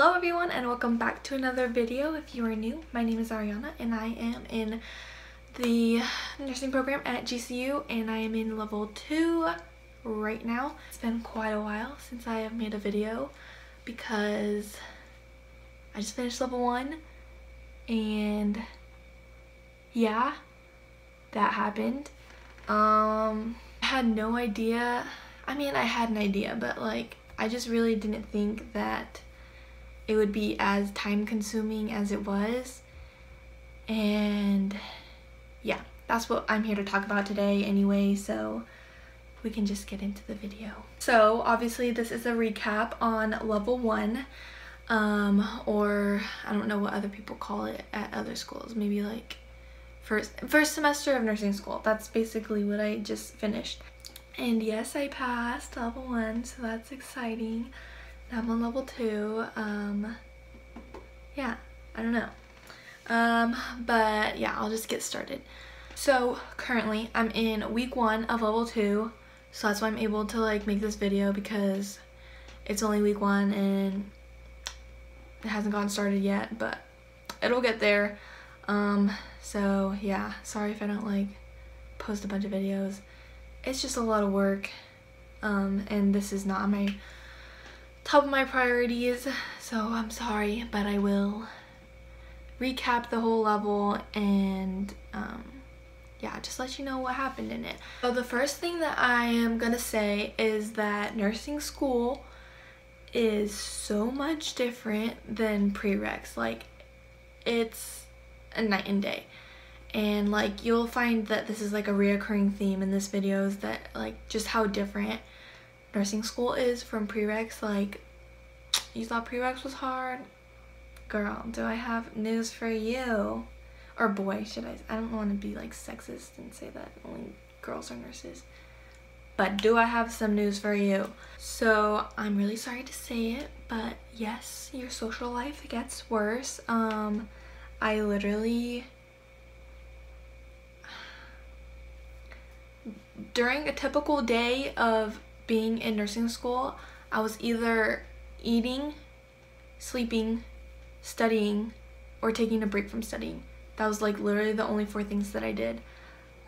Hello everyone and welcome back to another video. If you are new, my name is Ariana and I am in the nursing program at GCU and I am in level 2 right now. It's been quite a while since I have made a video because I just finished level 1 and yeah, that happened. Um, I had no idea. I mean, I had an idea, but like I just really didn't think that it would be as time consuming as it was. And yeah, that's what I'm here to talk about today anyway, so we can just get into the video. So obviously this is a recap on level one, um, or I don't know what other people call it at other schools, maybe like first, first semester of nursing school. That's basically what I just finished. And yes, I passed level one, so that's exciting. I'm on level two. Um, yeah, I don't know. Um, but yeah, I'll just get started. So currently I'm in week one of level two. So that's why I'm able to like make this video because it's only week one and it hasn't gotten started yet, but it'll get there. Um, so yeah, sorry if I don't like post a bunch of videos. It's just a lot of work. Um, and this is not my top of my priorities, so I'm sorry, but I will recap the whole level and um, yeah, just let you know what happened in it. So the first thing that I am gonna say is that nursing school is so much different than prereqs. Like, it's a night and day. And like, you'll find that this is like a reoccurring theme in this video is that like just how different nursing school is from prereqs. Like, you thought prereqs was hard? Girl, do I have news for you? Or boy, should I? I don't want to be like sexist and say that only girls are nurses. But do I have some news for you? So I'm really sorry to say it, but yes, your social life gets worse. Um, I literally during a typical day of being in nursing school, I was either eating, sleeping, studying, or taking a break from studying. That was like literally the only four things that I did.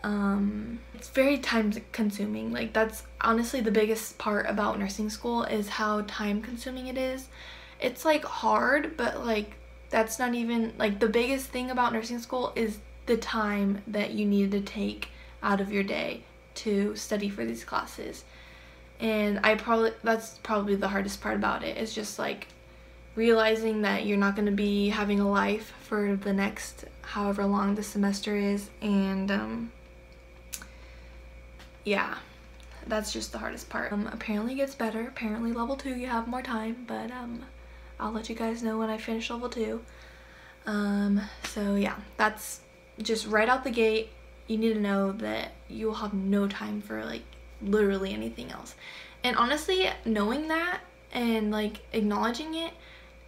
Um, it's very time consuming. Like that's honestly the biggest part about nursing school is how time consuming it is. It's like hard, but like that's not even like the biggest thing about nursing school is the time that you need to take out of your day to study for these classes and I probably that's probably the hardest part about it is just like realizing that you're not going to be having a life for the next however long the semester is. And um, yeah that's just the hardest part. Um, apparently gets better. Apparently level 2 you have more time. But um, I'll let you guys know when I finish level 2 um, so yeah that's just right out the gate. You need to know that you will have no time for like literally anything else. And honestly, knowing that and like acknowledging it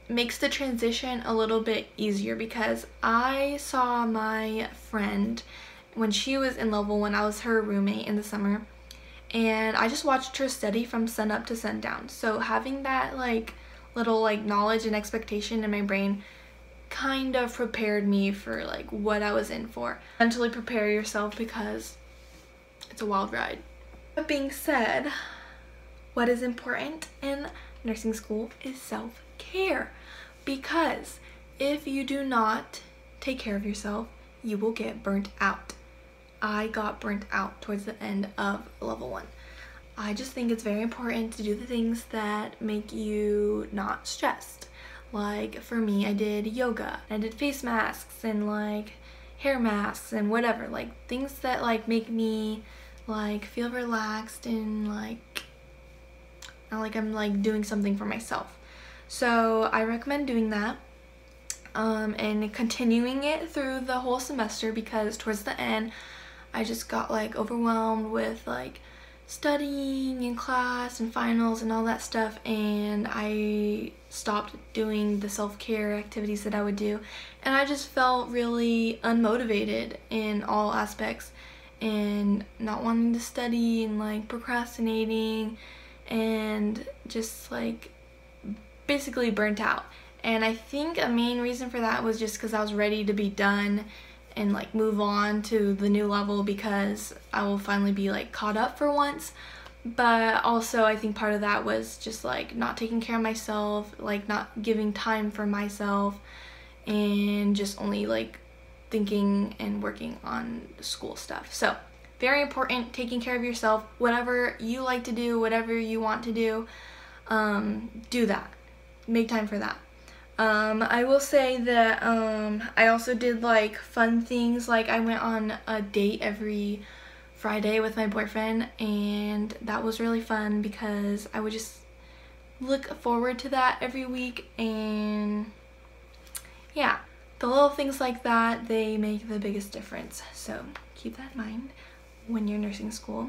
makes the transition a little bit easier because I saw my friend when she was in level one, I was her roommate in the summer and I just watched her study from sun up to sundown. So having that like little like knowledge and expectation in my brain kind of prepared me for like what I was in for. Mentally prepare yourself because it's a wild ride. That being said, what is important in nursing school is self-care because if you do not take care of yourself, you will get burnt out. I got burnt out towards the end of level one. I just think it's very important to do the things that make you not stressed. Like for me, I did yoga, I did face masks and like hair masks and whatever, like things that like make me like feel relaxed and like like I'm like doing something for myself. So I recommend doing that um, and continuing it through the whole semester because towards the end I just got like overwhelmed with like studying in class and finals and all that stuff and I stopped doing the self-care activities that I would do and I just felt really unmotivated in all aspects and not wanting to study and like procrastinating and just like basically burnt out And I think a main reason for that was just because I was ready to be done and like move on to the new level because I will finally be like caught up for once. But also I think part of that was just like not taking care of myself, like not giving time for myself and just only like thinking and working on school stuff. So very important taking care of yourself. Whatever you like to do whatever you want to do um, do that. Make time for that. Um, I will say that um, I also did like fun things. Like I went on a date every Friday with my boyfriend and that was really fun because I would just look forward to that every week and yeah the little things like that they make the biggest difference so keep that in mind when you're nursing school.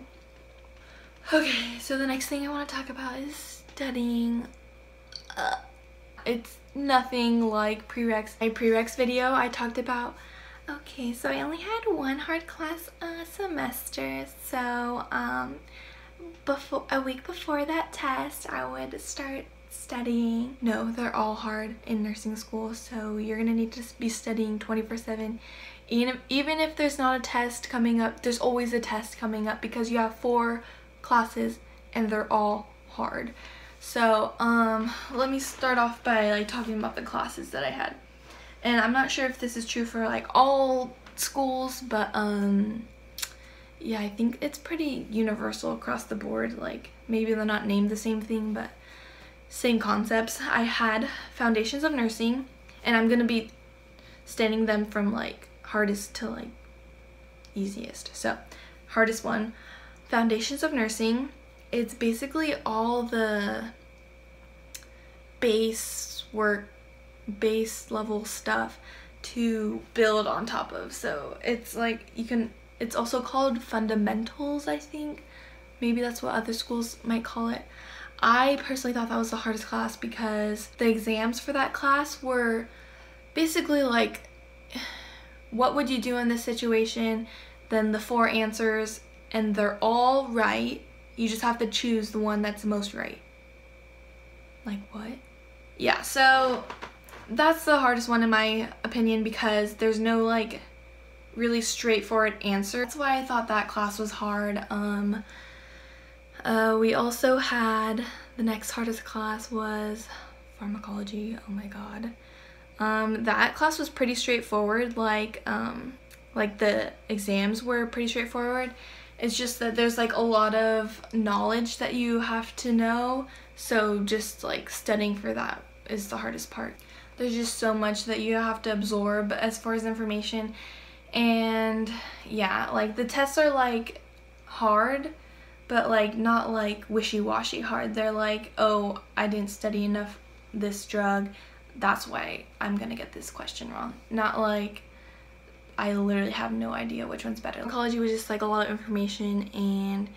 Okay, so the next thing I want to talk about is studying. Uh, it's nothing like prereqs. My prereqs video I talked about Okay, so I only had one hard class a semester, so um, before a week before that test, I would start studying. No, they're all hard in nursing school, so you're gonna need to be studying 24/7 even if, even if there's not a test coming up, there's always a test coming up because you have four classes and they're all hard. So um, let me start off by like talking about the classes that I had. And I'm not sure if this is true for like all schools, but um, yeah, I think it's pretty universal across the board. Like maybe they're not named the same thing, but same concepts. I had Foundations of Nursing, and I'm gonna be studying them from like hardest to like easiest. So hardest one, Foundations of Nursing. It's basically all the base work, base level stuff to build on top of. So it's like you can, it's also called fundamentals, I think. Maybe that's what other schools might call it. I personally thought that was the hardest class because the exams for that class were basically like what would you do in this situation, then the four answers, and they're all right. You just have to choose the one that's most right. Like what? Yeah, so that's the hardest one in my opinion because there's no like really straightforward answer. That's why I thought that class was hard. Um, uh, we also had, the next hardest class was pharmacology. Oh my god. Um, that class was pretty straightforward, like, um, like the exams were pretty straightforward. It's just that there's like a lot of knowledge that you have to know, so just like studying for that is the hardest part. There's just so much that you have to absorb as far as information, and yeah, like the tests are like hard, but like not like wishy-washy hard. They're like, oh, I didn't study enough this drug, that's why I'm gonna get this question wrong. Not like I literally have no idea which one's better. Oncology was just like a lot of information and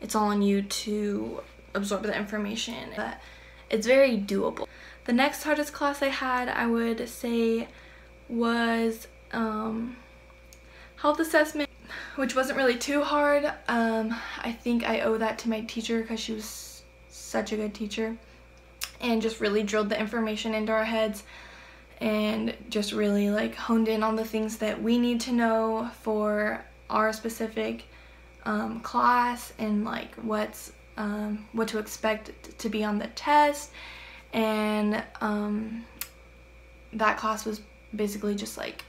it's all on you to absorb the information, but it's very doable. The next hardest class I had, I would say, was um, health assessment, which wasn't really too hard. Um, I think I owe that to my teacher because she was such a good teacher and just really drilled the information into our heads and just really like honed in on the things that we need to know for our specific um, class and like what's um, what to expect to be on the test and um, that class was basically just like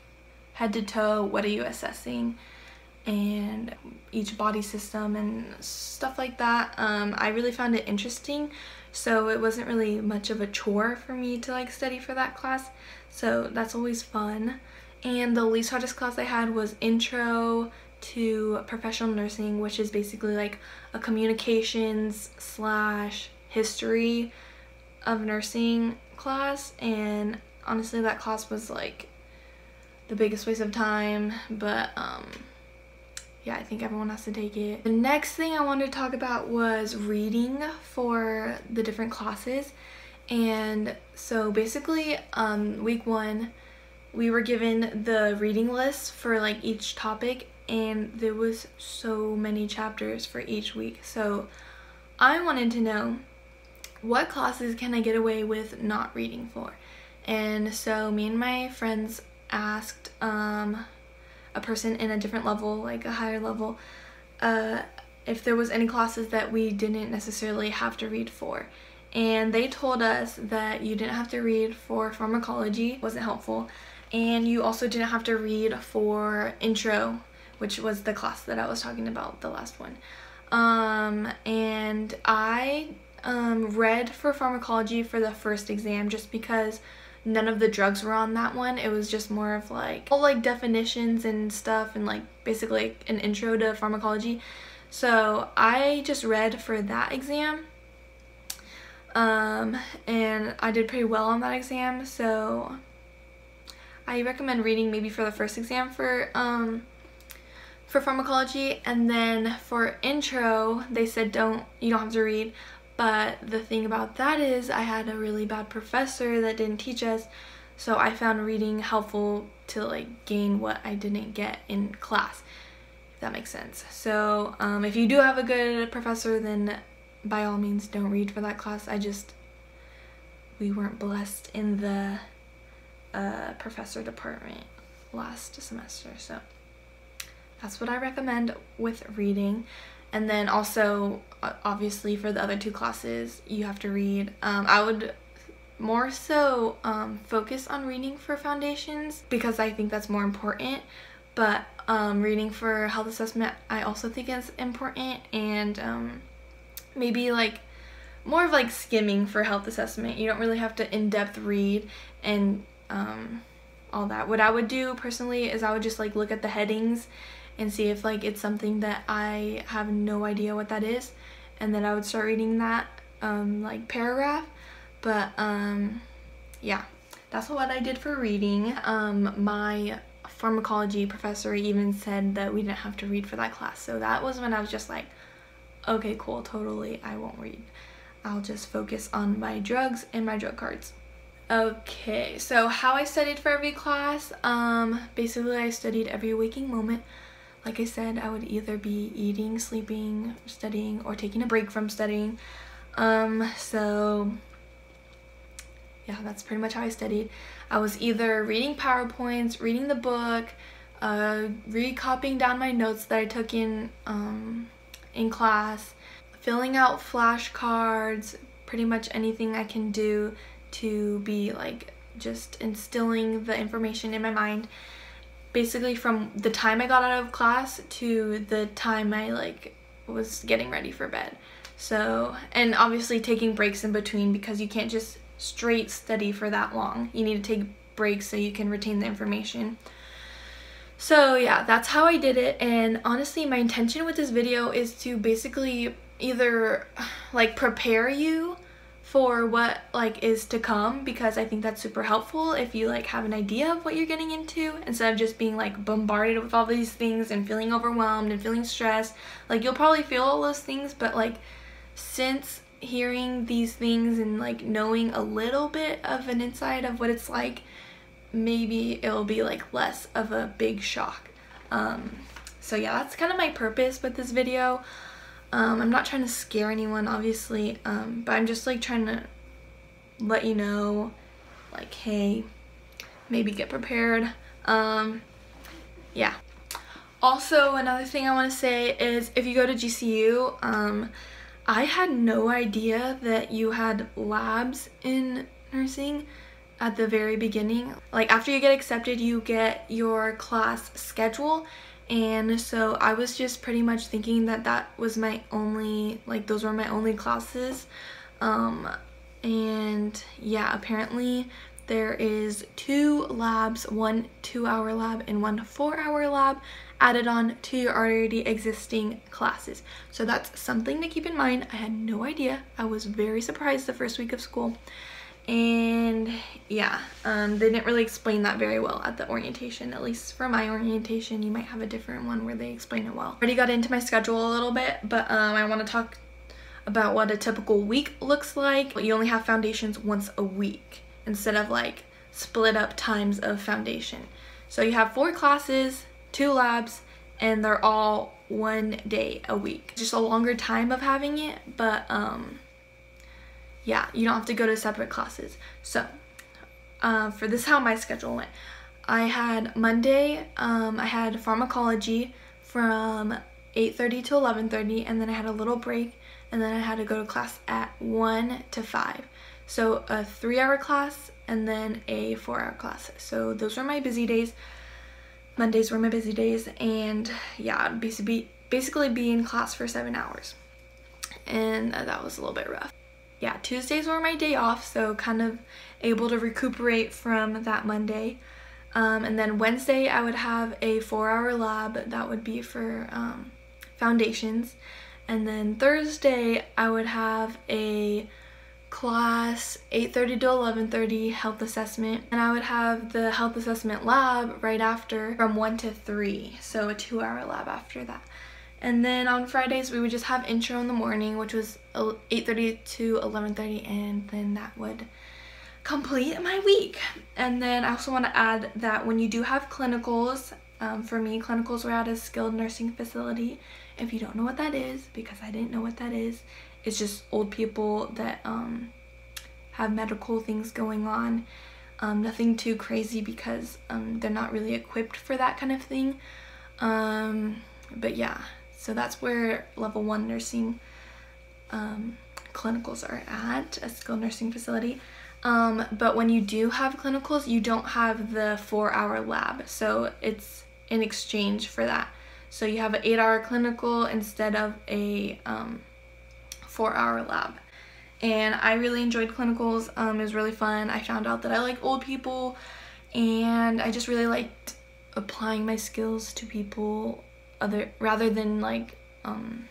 head to toe what are you assessing and each body system and stuff like that. Um, I really found it interesting so it wasn't really much of a chore for me to like study for that class. So that's always fun. And the least hardest class I had was intro to professional nursing which is basically like a communications slash history of nursing class. And honestly that class was like the biggest waste of time but um yeah, I think everyone has to take it. The next thing I wanted to talk about was reading for the different classes. And so basically, um, week one, we were given the reading list for like each topic and there was so many chapters for each week. So I wanted to know what classes can I get away with not reading for? And so me and my friends asked um, a person in a different level, like a higher level, uh, if there was any classes that we didn't necessarily have to read for. And they told us that you didn't have to read for pharmacology, wasn't helpful, and you also didn't have to read for intro, which was the class that I was talking about, the last one. Um, and I um, read for pharmacology for the first exam just because none of the drugs were on that one. It was just more of like all like definitions and stuff and like basically an intro to pharmacology. So I just read for that exam. Um, and I did pretty well on that exam. So I recommend reading maybe for the first exam for um, for pharmacology and then for intro they said don't you don't have to read but the thing about that is I had a really bad professor that didn't teach us, so I found reading helpful to like gain what I didn't get in class, if that makes sense. So um, if you do have a good professor, then by all means don't read for that class. I just, we weren't blessed in the uh, professor department last semester, so that's what I recommend with reading and then also obviously for the other two classes you have to read um, i would more so um, focus on reading for foundations because i think that's more important. But um, reading for health assessment i also think is important and um, maybe like more of like skimming for health assessment. You don't really have to in-depth read and um, all that. What i would do personally is i would just like look at the headings and see if like it's something that I have no idea what that is and then I would start reading that um, like paragraph. But um, yeah that's what I did for reading. Um, my pharmacology professor even said that we didn't have to read for that class. So that was when I was just like okay cool totally I won't read. I'll just focus on my drugs and my drug cards. Okay, so how I studied for every class, um, basically I studied every waking moment like I said, I would either be eating, sleeping, studying, or taking a break from studying. Um, so yeah, that's pretty much how I studied. I was either reading PowerPoints, reading the book, uh, recopying down my notes that I took in, um, in class, filling out flashcards, pretty much anything I can do to be like just instilling the information in my mind basically from the time I got out of class to the time I like was getting ready for bed. So, and obviously taking breaks in between because you can't just straight study for that long. You need to take breaks so you can retain the information. So yeah, that's how I did it and honestly my intention with this video is to basically either like prepare you for what like is to come because I think that's super helpful if you like have an idea of what you're getting into instead of just being like bombarded with all these things and feeling overwhelmed and feeling stressed. Like you'll probably feel all those things but like since hearing these things and like knowing a little bit of an insight of what it's like maybe it'll be like less of a big shock. Um so yeah that's kind of my purpose with this video um, I'm not trying to scare anyone, obviously, um, but I'm just like trying to let you know, like, hey, maybe get prepared. Um, yeah. Also, another thing I want to say is if you go to GCU, um, I had no idea that you had labs in nursing at the very beginning. Like after you get accepted, you get your class schedule and so I was just pretty much thinking that that was my only like those were my only classes. Um and yeah apparently there is two labs one two hour lab and one four hour lab added on to your already existing classes. So that's something to keep in mind. I had no idea. I was very surprised the first week of school and yeah um, they didn't really explain that very well at the orientation. At least for my orientation you might have a different one where they explain it well. Already got into my schedule a little bit but um, I want to talk about what a typical week looks like. You only have foundations once a week instead of like split up times of foundation. So you have four classes two labs and they're all one day a week. Just a longer time of having it but um yeah, you don't have to go to separate classes. So uh, for this how my schedule went. I had Monday, um, I had pharmacology from 8.30 to 11.30 and then I had a little break and then I had to go to class at 1 to 5. So a three hour class and then a four hour class. So those were my busy days. Mondays were my busy days and yeah, basically, basically be in class for seven hours. And that was a little bit rough. Yeah, Tuesdays were my day off, so kind of able to recuperate from that Monday. Um, and then Wednesday I would have a four hour lab that would be for um, foundations. And then Thursday I would have a class 8.30 to 11.30 health assessment and I would have the health assessment lab right after from 1 to 3 so a two hour lab after that and then on Fridays we would just have intro in the morning which was 8.30 to 11.30 and then that would complete my week and then I also want to add that when you do have clinicals um, for me clinicals were at a skilled nursing facility if you don't know what that is because I didn't know what that is it's just old people that um, have medical things going on. Um, nothing too crazy because um, they're not really equipped for that kind of thing. Um, but yeah, so that's where level one nursing um, clinicals are at, a skilled nursing facility. Um, but when you do have clinicals, you don't have the four hour lab. So it's in exchange for that. So you have an eight hour clinical instead of a um, four hour lab. And I really enjoyed clinicals. Um, it was really fun. I found out that I like old people and I just really liked applying my skills to people other rather than like um,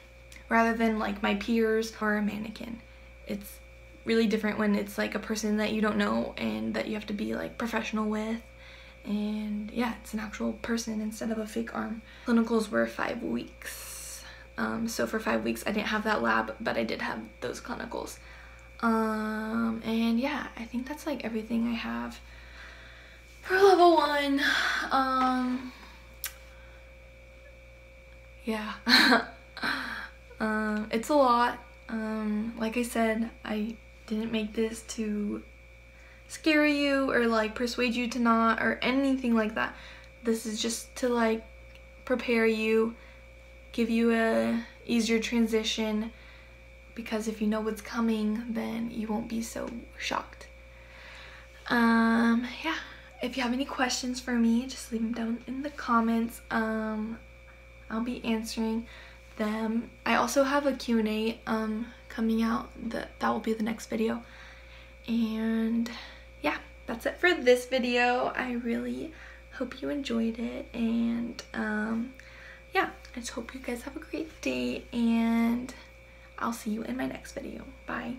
rather than like my peers or a mannequin. It's really different when it's like a person that you don't know and that you have to be like professional with and yeah it's an actual person instead of a fake arm clinicals were five weeks um, so for five weeks I didn't have that lab, but I did have those clinicals. Um, and yeah, I think that's like everything I have for level one. Um, yeah. um, it's a lot. Um, like I said, I didn't make this to scare you or like persuade you to not or anything like that. This is just to like prepare you give you a easier transition because if you know what's coming then you won't be so shocked um yeah if you have any questions for me just leave them down in the comments um I'll be answering them. I also have a Q&A um coming out that that will be the next video. And yeah that's it for this video. I really hope you enjoyed it. And um yeah, I just hope you guys have a great day. And I'll see you in my next video. Bye.